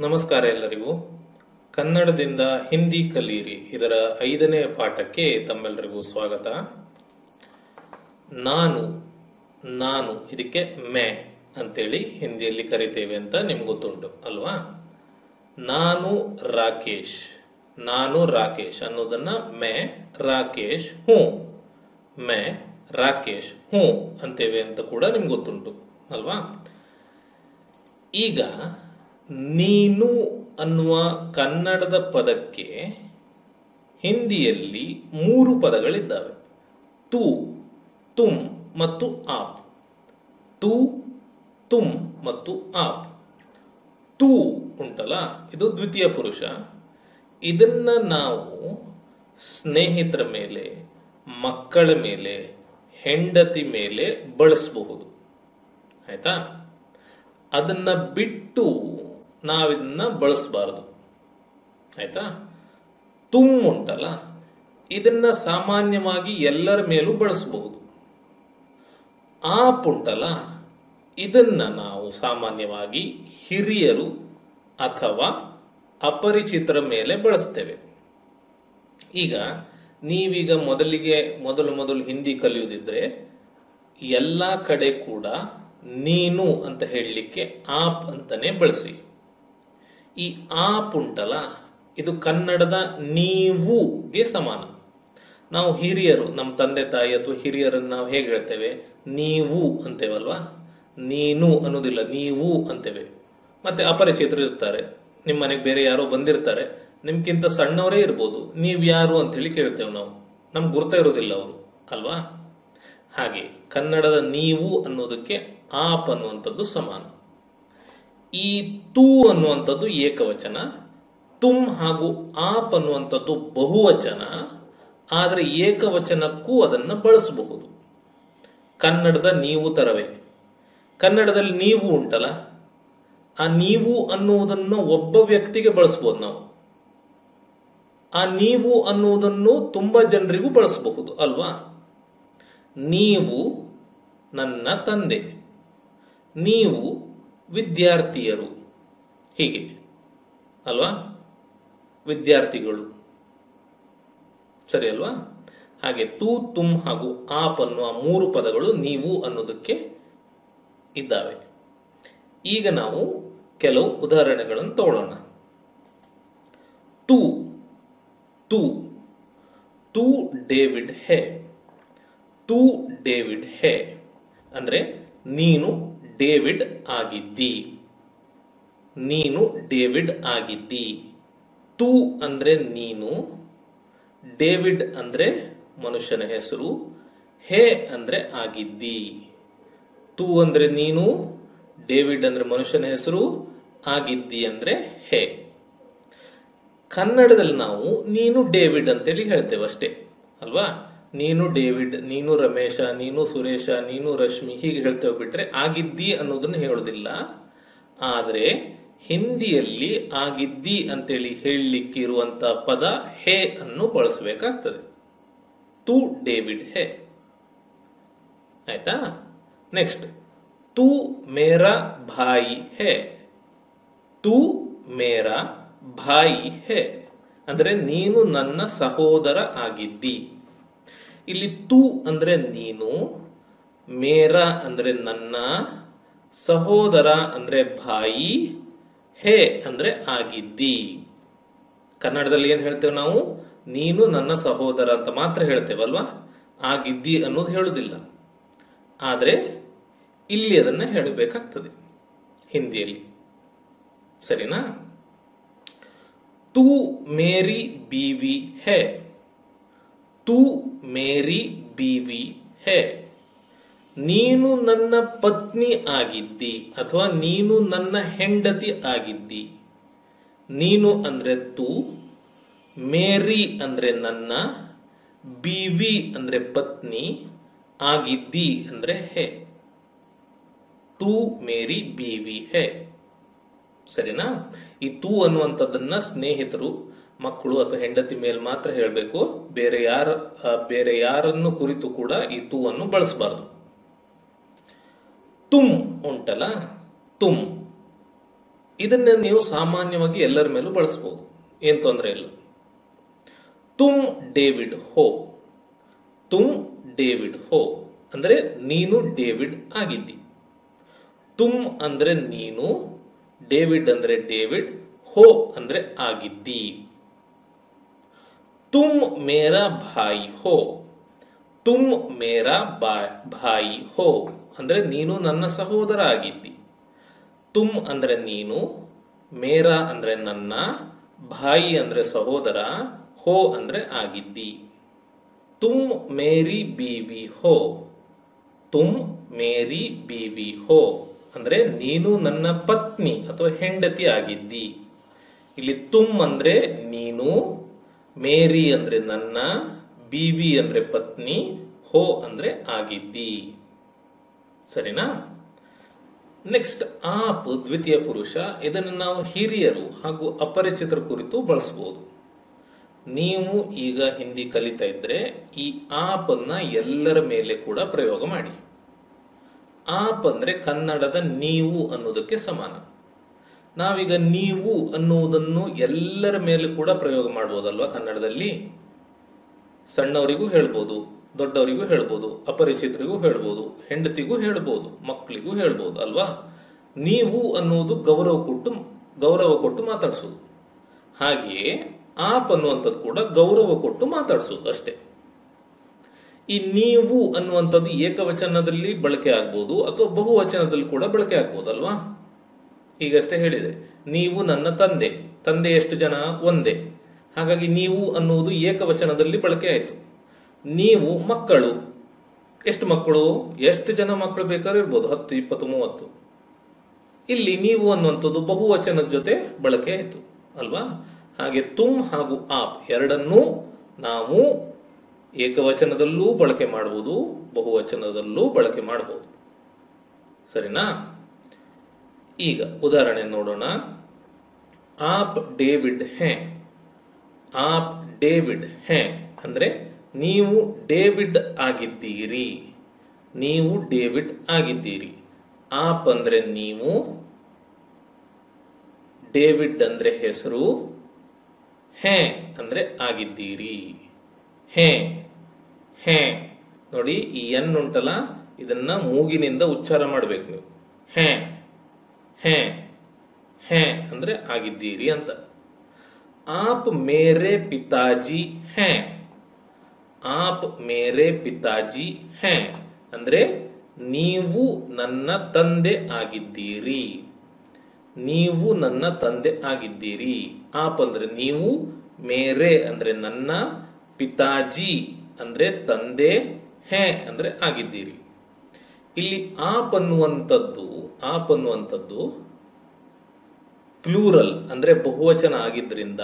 ನಮಸ್ಕಾರ ಎಲ್ಲರಿಗೂ. ಕನ್ನಡದಿಂದ ಹಿಂದಿ ಕಲಿಯಿರಿ ಇದರ ಐದನೇ ಪಾಠಕ್ಕೆ ತಮ್ಮೆಲ್ಲರಿಗೂ ಸ್ವಾಗತ. ನಾನು ನಾನು ಇದಕ್ಕೆ ಮೇ ಅಂತೇಳಿ ಹಿಂದಿಯಲ್ಲಿ ಕರಿತೇವೆ ಅಂತ ನಿಮ್ಗೆ ಗೊತ್ತುಂಟು, ಅಲ್ವಾ? ನಾನು ರಾಕೇಶ್ ನಾನು ರಾಕೇಶ್ ಅನ್ನೋದನ್ನ ಮೇ ರಾಕೇಶ್ ಹ್ಞೂ ಮೇ ರಾಕೇಶ್ ಹ್ಞೂ ಅಂತೇವೆ ಅಂತ ಕೂಡ ನಿಮ್ಗೆ ಗೊತ್ತುಂಟು, ಅಲ್ವಾ? ಈಗ ನೀನು ಅನ್ನುವ ಕನ್ನಡದ ಪದಕ್ಕೆ ಹಿಂದಿಯಲ್ಲಿ ಮೂರು ಪದಗಳಿದ್ದಾವೆ. ತು ತುಮ್ ಮತ್ತು ಆಪ್. ತು ತುಮ್ ಮತ್ತು ಆಪ್. ತು ಉಂಟಲ್ಲ? ಇದು ದ್ವಿತೀಯ ಪುರುಷ. ಇದನ್ನ ನಾವು ಸ್ನೇಹಿತರ ಮೇಲೆ, ಮಕ್ಕಳ ಮೇಲೆ, ಹೆಂಡತಿ ಮೇಲೆ ಬಳಸಬಹುದು. ಆಯ್ತಾ? ಅದನ್ನ ಬಿಟ್ಟು ನಾವಿದನ್ನ ಬಳಸಬಾರದು. ಆಯ್ತಾ? ತುಮ್ ಉಂಟಲ್ಲ ಇದನ್ನ ಸಾಮಾನ್ಯವಾಗಿ ಎಲ್ಲರ ಮೇಲೂ ಬಳಸಬಹುದು. ಆಪ್ ಉಂಟಲ್ಲ ಇದನ್ನ ನಾವು ಸಾಮಾನ್ಯವಾಗಿ ಹಿರಿಯರು ಅಥವಾ ಅಪರಿಚಿತರ ಮೇಲೆ ಬಳಸ್ತೇವೆ. ಈಗ ನೀವೀಗ ಮೊದಲಿಗೆ ಮೊದಲು ಮೊದಲು ಹಿಂದಿ ಕಲಿಯುವುದಿದ್ರೆ ಎಲ್ಲ ಕಡೆ ಕೂಡ ನೀನು ಅಂತ ಹೇಳಲಿಕ್ಕೆ ಆಪ್ ಅಂತಾನೆ ಬಳಸಿ. ಈ ಆ ಉಂಟಲ್ಲ ಇದು ಕನ್ನಡದ ನೀವುಗೆ ಸಮಾನ. ನಾವು ಹಿರಿಯರು, ನಮ್ಮ ತಂದೆ, ತಾಯಿ ಅಥವಾ ಹಿರಿಯರನ್ನು ನಾವು ಹೇಗೆ ಹೇಳ್ತೇವೆ? ನೀವು ಅಂತೇವಲ್ವಾ? ನೀನು ಅನ್ನೋದಿಲ್ಲ, ನೀವು ಅಂತೇವೆ. ಮತ್ತೆ ಅಪರಿಚಿತರು ಇರ್ತಾರೆ, ನಿಮ್ಮ ಮನೆಗೆ ಬೇರೆ ಯಾರೋ ಬಂದಿರ್ತಾರೆ, ನಿಮ್ಗಿಂತ ಸಣ್ಣವರೇ ಇರ್ಬೋದು, ನೀವು ಯಾರು ಅಂತ ಹೇಳಿ ಕೇಳ್ತೇವೆ ನಾವು. ನಮ್ಗೆ ಗುರ್ತ ಇರೋದಿಲ್ಲ ಅವರು, ಅಲ್ವಾ? ಹಾಗೆ ಕನ್ನಡದ ನೀವು ಅನ್ನೋದಕ್ಕೆ ಆಪ್ ಅನ್ನುವಂಥದ್ದು ಸಮಾನ. ಈ ತು ಅನ್ನುವಂಥದ್ದು ಏಕವಚನ ತುಮ್ ಹಾಗೂ ಆಪ್ ಅನ್ನುವಂಥದ್ದು ಬಹುವಚನ, ಆದರೆ ಏಕವಚನಕ್ಕೂ ಅದನ್ನು ಬಳಸಬಹುದು. ಕನ್ನಡದ ನೀವು ತರವೇ. ಕನ್ನಡದಲ್ಲಿ ನೀವು ಉಂಟಲ್ಲ, ಆ ನೀವು ಅನ್ನುವುದನ್ನು ಒಬ್ಬ ವ್ಯಕ್ತಿಗೆ ಬಳಸ್ಬೋದು ನಾವು. ಆ ನೀವು ಅನ್ನುವುದನ್ನು ತುಂಬಾ ಜನರಿಗೂ ಬಳಸಬಹುದು, ಅಲ್ವಾ? ನೀವು ನನ್ನ ತಂದೆ. ನೀವು ವಿದ್ಯಾರ್ಥಿಯರು. ಹೀಗೆ. ಅಲ್ವಾ? ವಿದ್ಯಾರ್ಥಿಗಳು. ಸರಿ ಅಲ್ವಾ? ಹಾಗೆ ತೂ ತುಮ್ ಹಾಗೂ ಆಪ್ ಅನ್ನುವ ಮೂರು ಪದಗಳು ನೀವು ಅನ್ನೋದಕ್ಕೆ ಇದ್ದಾವೆ. ಈಗ ನಾವು ಕೆಲವು ಉದಾಹರಣೆಗಳನ್ನು ತಗೊಳ್ಳೋಣ ತೂ ತೂ ತೂ ಡೇವಿಡ್ ಹೇ. ತೂ ಡೇವಿಡ್ ಹೇ. ಅಂದ್ರೆ ನೀನು ಡೇವಿಡ್ ಆಗಿದ್ದಿ. ನೀನು ಡೇವಿಡ್ ಆಗಿದ್ದಿ. ತೂ ಅಂದ್ರೆ ನೀನು, ಡೇವಿಡ್ ಅಂದ್ರೆ ಮನುಷ್ಯನ ಹೆಸರು, ಹೇ ಅಂದ್ರೆ ಆಗಿದ್ದಿ. ತೂ ಅಂದ್ರೆ ನೀನು, ಡೇವಿಡ್ ಅಂದ್ರೆ ಮನುಷ್ಯನ ಹೆಸರು, ಆಗಿದ್ದಿ ಅಂದ್ರೆ ಹೇ. ಕನ್ನಡದಲ್ಲಿ ನಾವು ನೀನು ಡೇವಿಡ್ ಅಂತೇಳಿ ಹೇಳ್ತೇವೆ ಅಷ್ಟೇ, ಅಲ್ವಾ? ನೀನು ಡೇವಿಡ್, ನೀನು ರಮೇಶ, ನೀನು ಸುರೇಶ, ನೀನು ರಶ್ಮಿ ಹೀಗೆ ಹೇಳ್ತೇವೆ ಬಿಟ್ರೆ ಆಗಿದ್ದಿ ಅನ್ನೋದನ್ನ ಹೇಳೋದಿಲ್ಲ. ಆದರೆ ಹಿಂದಿಯಲ್ಲಿ ಆಗಿದ್ದಿ ಅಂತೇಳಿ ಹೇಳಲಿಕ್ಕೆ ಇರುವಂತ ಪದ ಹೇ ಅನ್ನು ಬಳಸಬೇಕಾಗ್ತದೆ. ತೂ ಡೇವಿಡ್ ಹೇ. ಆಯ್ತಾ? ನೆಕ್ಸ್ಟ್, ತು ಮೇರಾ ಭಾಯಿ ಹೇ. ತು ಮೇರಾ ಭಾಯಿ ಹೇ. ಅಂದ್ರೆ ನೀನು ನನ್ನ ಸಹೋದರ ಆಗಿದ್ದಿ. ಇಲ್ಲಿ ತು ಅಂದ್ರೆ ನೀನು, ಮೇರಾ ಅಂದ್ರೆ ನನ್ನ, ಸಹೋದರ ಅಂದ್ರೆ ಭಾಯಿ ಹೇ ಅಂದ್ರೆ ಆಗಿದ್ದಿ. ಕನ್ನಡದಲ್ಲಿ ಏನ್ ಹೇಳ್ತೇವೆ ನಾವು? ನೀನು ನನ್ನ ಸಹೋದರ ಅಂತ ಮಾತ್ರ ಹೇಳ್ತೇವಲ್ವಾ ಆಗಿದ್ದಿ ಅನ್ನೋದು ಹೇಳುದಿಲ್ಲ. ಆದ್ರೆ ಇಲ್ಲಿ ಅದನ್ನ ಹೇಳಬೇಕಾಗ್ತದೆ ಹಿಂದಿಯಲ್ಲಿ. ಸರಿನಾ? ತೂ, ಮೇರಿ, ಬೀವಿ, ಹೇ. ತೂ ಮೇರಿ ಬೀವಿ ಹೇ ನೀನು ನನ್ನ ಪತ್ನಿ ಆಗಿದ್ದಿ ಅಥವಾ ನೀನು ನನ್ನ ಹೆಂಡತಿ ಆಗಿದ್ದಿ ನೀನು ಅಂದ್ರೆ ತೂ ಮೇರಿ ಅಂದ್ರೆ ನನ್ನ ಬೀವಿ ಅಂದ್ರೆ ಪತ್ನಿ ಆಗಿದ್ದಿ ಅಂದ್ರೆ ಹೇ ತೂ ಮೇರಿ ಬೀವಿ ಹೇ ಸರಿನಾ ಈ ತೂ ಅನ್ನುವಂಥದ್ದನ್ನ ಸ್ನೇಹಿತರು ಮಕ್ಕಳು ಅಥವಾ ಹೆಂಡತಿ ಮೇಲೆ ಮಾತ್ರ ಹೇಳಬೇಕು. ಬೇರೆ ಯಾರ ಬೇರೆ ಯಾರನ್ನು ಕುರಿತು ಕೂಡ ಈ ತೂವನ್ನು ಬಳಸಬಾರದು. ತುಮ್ ಉಂಟಲ್ಲ? ತುಮ್. ಇದನ್ನ ನೀವು ಸಾಮಾನ್ಯವಾಗಿ ಎಲ್ಲರ ಮೇಲೂ ಬಳಸಬಹುದು ಏನ್ ತೊಂದರೆ ಇಲ್ಲ. ತುಮ್ ಡೇವಿಡ್ ಹೋ. ತುಮ್ ಡೇವಿಡ್ ಹೋ. ಅಂದ್ರೆ ನೀನು ಡೇವಿಡ್ ಆಗಿದ್ದಿ. ತುಮ್ ಅಂದ್ರೆ ನೀನು, ಡೇವಿಡ್ ಅಂದ್ರೆ ಡೇವಿಡ್, ಹೋ ಅಂದ್ರೆ ಆಗಿದ್ದಿ. ತುಮ್ ಮೇರಾ ಭಾಯಿ ಹೋ ತುಮ್ ಮೇರಾ ಭಾಯಿ ಹೋ ಅಂದರೆ ನೀನು ನನ್ನ ಸಹೋದರ ಆಗಿದ್ದಿ ತುಮ್ ಅಂದರೆ ನೀನು ಮೇರಾ ಅಂದರೆ ನನ್ನ ಭಾಯಿ ಅಂದರೆ ಸಹೋದರ ಹೋ ಅಂದರೆ ಆಗಿದ್ದಿ. ತುಮ್ ಮೇರಿ ಬೀವಿ ಹೋ ತುಮ್ ಮೇರಿ ಬೀವಿ ಹೋ ಅಂದರೆ ನೀನು ನನ್ನ ಪತ್ನಿ ಅಥವಾ ಹೆಂಡತಿ ಆಗಿದ್ದಿ. ಇಲ್ಲಿ ತುಮ್ ಅಂದರೆ ನೀನು ಮೇರಿ ಅಂದ್ರೆ ನನ್ನ, ಬಿವಿ ಅಂದ್ರೆ ಪತ್ನಿ, ಹೋ ಅಂದ್ರೆ ಆಗಿದ್ದಿ. ಸರಿನಾ? ನೆಕ್ಸ್ಟ್ ಆಪ್, ದ್ವಿತೀಯ ಪುರುಷ, ಇದನ್ನು ನಾವು ಹಿರಿಯರು ಹಾಗೂ ಅಪರಿಚಿತರ ಕುರಿತು ಬಳಸಬಹುದು ನೀವು ಈಗ ಹಿಂದಿ ಕಲಿತಾ ಇದ್ರೆ ಈ ಆಪ್ ಅನ್ನ ಎಲ್ಲರ ಮೇಲೆ ಕೂಡ ಪ್ರಯೋಗ ಮಾಡಿ. ಆಪ್ ಅಂದ್ರೆ ಕನ್ನಡದ ನೀವು ಅನ್ನೋದಕ್ಕೆ ಸಮಾನ. ನಾವೀಗ ನೀವು ಅನ್ನುವುದನ್ನು ಎಲ್ಲರ ಮೇಲೆ ಕೂಡ ಪ್ರಯೋಗ ಮಾಡ್ಬೋದಲ್ವಾ? ಕನ್ನಡದಲ್ಲಿ ಸಣ್ಣವರಿಗೂ ಹೇಳ್ಬೋದು, ದೊಡ್ಡವರಿಗೂ ಹೇಳ್ಬೋದು, ಅಪರಿಚಿತರಿಗೂ ಹೇಳ್ಬೋದು, ಹೆಂಡತಿಗೂ ಹೇಳ್ಬೋದು, ಮಕ್ಕಳಿಗೂ ಹೇಳ್ಬೋದು ಅಲ್ವಾ? ನೀವು ಅನ್ನುವುದು ಗೌರವ ಕೊಟ್ಟು ಗೌರವ ಕೊಟ್ಟು ಮಾತಾಡಿಸೋದು. ಹಾಗೆಯೇ ಆಪ್ ಅನ್ನುವಂಥದ್ದು ಕೂಡ ಗೌರವ ಕೊಟ್ಟು ಮಾತಾಡಿಸೋದು ಅಷ್ಟೇ. ಈ ನೀವು ಅನ್ನುವಂಥದ್ದು ಏಕವಚನದಲ್ಲಿ ಬಳಕೆ ಆಗ್ಬೋದು ಅಥವಾ ಬಹುವಚನದಲ್ಲಿ ಕೂಡ ಬಳಕೆ ಆಗ್ಬೋದು ಅಲ್ವಾ ಈಗಷ್ಟೇ ಹೇಳಿದೆ, ನೀವು ನನ್ನ ತಂದೆ ತಂದೆ ಎಷ್ಟು ಜನ? ಒಂದೇ. ಹಾಗಾಗಿ ನೀವು ಅನ್ನುವುದು ಏಕವಚನದಲ್ಲಿ ಬಳಕೆ ಆಯಿತು. ನೀವು ಮಕ್ಕಳು, ಎಷ್ಟು ಮಕ್ಕಳು? ಎಷ್ಟು ಜನ ಮಕ್ಕಳು ಬೇಕಾದ್ರೂ ಇರ್ಬೋದು, ಹತ್ತು, ಇಪ್ಪತ್ತು, ಮೂವತ್ತು. ಇಲ್ಲಿ ನೀವು ಅನ್ನುವಂಥದ್ದು ಬಹುವಚನದ ಜೊತೆ ಬಳಕೆ ಆಯಿತು, ಅಲ್ವಾ? ಹಾಗೆ ತುಮ್ ಹಾಗೂ ಆಪ್ ಎರಡನ್ನೂ ನಾವು ಏಕವಚನದಲ್ಲೂ ಬಳಕೆ ಮಾಡಬಹುದು ಬಹುವಚನದಲ್ಲೂ ಬಳಕೆ ಮಾಡಬಹುದು ಸರಿನಾ? ಈಗ ಉದಾಹರಣೆ ನೋಡೋಣ. ಆಪ್ ಡೇವಿಡ್ ಹೇ. ಆಪ್ ಡೇವಿಡ್ ಹೇ ಅಂದ್ರೆ ನೀವು ಡೇವಿಡ್ ಆಗಿದ್ದೀರಿ. ನೀವು ಡೇವಿಡ್ ಆಗಿದ್ದೀರಿ. ಆಪ್ ಅಂದ್ರೆ ನೀವು, ಡೇವಿಡ್ ಅಂದ್ರೆ ಹೆಸರು, ಹೇ ಅಂದ್ರೆ ಆಗಿದ್ದೀರಿ. ಹೇ ಹೇ. ನೋಡಿ ಈ ಎನ್ ಉಂಟಲ್ಲ, ಇದನ್ನ ಮೂಗಿನಿಂದ ಉಚ್ಚಾರ ಮಾಡಬೇಕು ನೀವು. ಹೇ. ಹೇ ಹೇ ಅಂದ್ರೆ ಆಗಿದ್ದೀರಿ ಅಂತ. ಆಪ್ ಮೇರೆ ಪಿತಾಜಿ ಹೇ, ಆಪ್ ಮೇರೆ ಪಿತಾಜಿ ಹೇ ಅಂದ್ರೆ ನೀವು ನನ್ನ ತಂದೆ ಆಗಿದ್ದೀರಿ. ನೀವು ನನ್ನ ತಂದೆ ಆಗಿದ್ದೀರಿ. ಆಪ್ ಅಂದ್ರೆ ನೀವು, ಮೇರೆ ಅಂದ್ರೆ ನನ್ನ, ಪಿತಾಜಿ ಅಂದ್ರೆ ತಂದೆ, ಹೇ ಅಂದ್ರೆ ಆಗಿದ್ದೀರಿ. ಇಲ್ಲಿ ಆಪ್ ಅನ್ನುವಂಥದ್ದು ಆಪ್ ಅನ್ನುವಂಥದ್ದು ಪ್ಲೂರಲ್ ಅಂದ್ರೆ ಬಹುವಚನ ಆಗಿದ್ರಿಂದ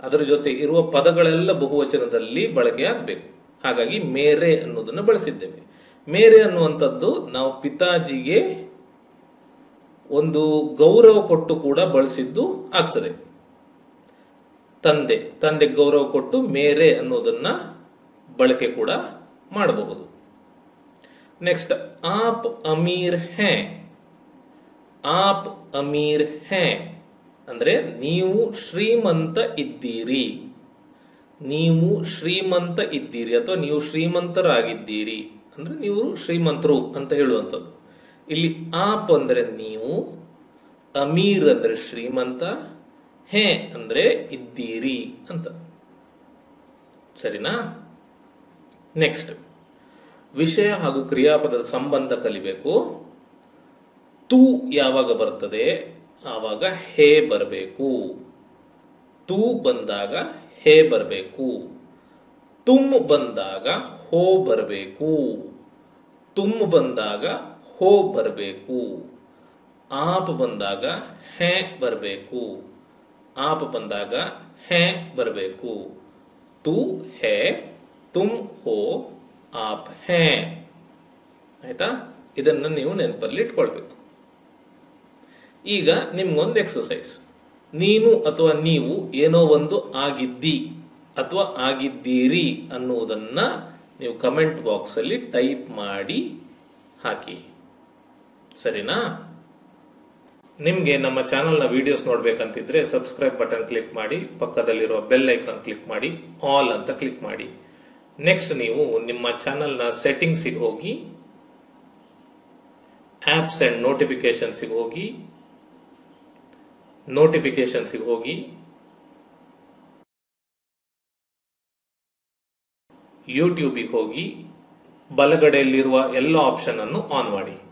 ಅದರ ಜೊತೆ ಇರುವ ಪದಗಳೆಲ್ಲ ಬಹುವಚನದಲ್ಲಿ ಬಳಕೆ ಆಗಬೇಕು. ಹಾಗಾಗಿ ಮೇರೆ ಅನ್ನೋದನ್ನು ಬಳಸಿದ್ದೇವೆ. ಮೇರೆ ಅನ್ನುವಂಥದ್ದು ನಾವು ಪಿತಾಜಿಗೆ ಒಂದು ಗೌರವ ಕೊಟ್ಟು ಕೂಡ ಬಳಸಿದ್ದು ಆಗ್ತದೆ. ತಂದೆ ತಂದೆ ಗೌರವ ಕೊಟ್ಟು ಮೇರೆ ಅನ್ನೋದನ್ನ ಬಳಕೆ ಕೂಡ ಮಾಡಬಹುದು. ನೆಕ್ಸ್ಟ್ ಆಪ್ ಅಮೀರ್ ಹೇ ಆಪ್ ಅಮೀರ್ ಹೇ ಅಂದ್ರೆ ನೀವು ಶ್ರೀಮಂತ ಇದ್ದೀರಿ ನೀವು ಶ್ರೀಮಂತ ಇದ್ದೀರಿ ಅಥವಾ ನೀವು ಶ್ರೀಮಂತರಾಗಿದ್ದೀರಿ ಅಂದ್ರೆ ನೀವು ಶ್ರೀಮಂತರು ಅಂತ ಹೇಳುವಂಥದ್ದು. ಇಲ್ಲಿ ಆಪ್ ಅಂದ್ರೆ ನೀವು ಅಮೀರ್ ಅಂದ್ರೆ ಶ್ರೀಮಂತ, ಹೇ ಅಂದ್ರೆ ಇದ್ದೀರಿ ಅಂತ. ಸರಿನಾ? ನೆಕ್ಸ್ಟ್ ವಿಷಯ ಹಾಗೂ ಕ್ರಿಯಾಪದದ ಸಂಬಂಧ ಕಲಿಬೇಕು. ತು ಯಾವಾಗ ಬರ್ತದೆ? ಆವಾಗ ಹೇ ಬರಬೇಕು. ತೂ ಬಂದಾಗ ಹೇ ಬರಬೇಕು. ತುಮ್ ಬಂದಾಗ ಹೋ ಬರಬೇಕು. ತುಮ್ ಬಂದಾಗ ಹೋ ಬರಬೇಕು. ಆಪ್ ಬಂದಾಗ ಹೇ ಬರಬೇಕು. ಆಪ್ ಬಂದಾಗ ಹೇ ಬರಬೇಕು. ತು ಹೇ, ತುಮ್ ಹೋ ಆಪ್ ಹೇ. ಆಯ್ತಾ? ಇದನ್ನ ನೀವು ನೆನಪಲ್ಲಿ ಇಟ್ಕೊಳ್ಬೇಕು. ಈಗ ನಿಮ್ಗೊಂದು ಎಕ್ಸಸೈಸ್ ನೀನು ಅಥವಾ ನೀವು ಏನೋ ಒಂದು ಆಗಿದ್ದಿ ಅಥವಾ ಆಗಿದ್ದೀರಿ ಅನ್ನುವುದನ್ನ ನೀವು ಕಮೆಂಟ್ ಬಾಕ್ಸ್ ಅಲ್ಲಿ ಟೈಪ್ ಮಾಡಿ ಹಾಕಿ. ಸರಿನಾ? ನಿಮಗೆ ನಮ್ಮ ಚಾನೆಲ್ನ ವಿಡಿಯೋಸ್ ನೋಡ್ಬೇಕಂತಿದ್ರೆ ಸಬ್ಸ್ಕ್ರೈಬ್ ಬಟನ್ ಕ್ಲಿಕ್ ಮಾಡಿ ಪಕ್ಕದಲ್ಲಿರುವ ಬೆಲ್ ಐಕಾನ್ ಕ್ಲಿಕ್ ಮಾಡಿ ಆಲ್ ಅಂತ ಕ್ಲಿಕ್ ಮಾಡಿ. ನೆಕ್ಸ್ಟ್ ನೀವು ನಿಮ್ಮ ಚಾನಲ್ನ ಸೆಟ್ಟಿಂಗ್ಸಿಗೆ ಹೋಗಿ ಆ್ಯಪ್ಸ್ ಅಂಡ್ ನೋಟಿಫಿಕೇಷನ್ಸಿಗೆ ಹೋಗಿ ನೋಟಿಫಿಕೇಷನ್ಸಿಗೆ ಹೋಗಿ ಯೂಟ್ಯೂಬಿಗೆ ಹೋಗಿ, ಬಲಗಡೆಯಲ್ಲಿರುವ ಎಲ್ಲ ಆಪ್ಷನ್ ಅನ್ನು ಆನ್ ಮಾಡಿ.